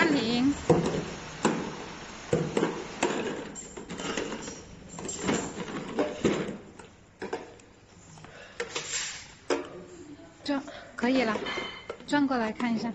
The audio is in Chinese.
按铃这可以了转过来看一下。